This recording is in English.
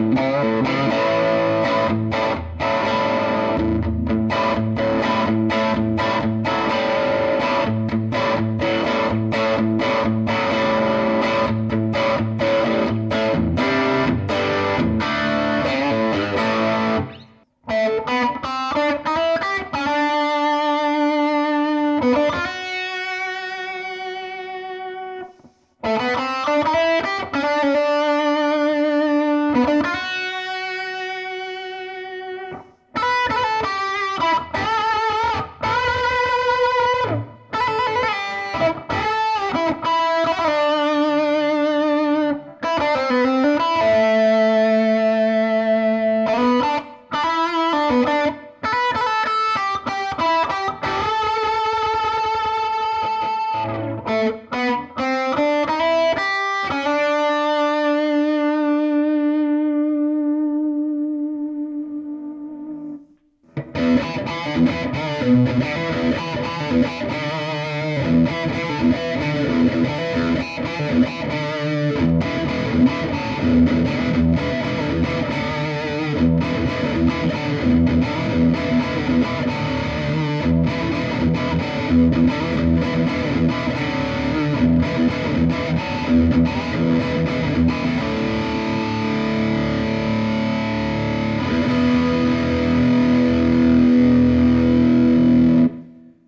Música Thank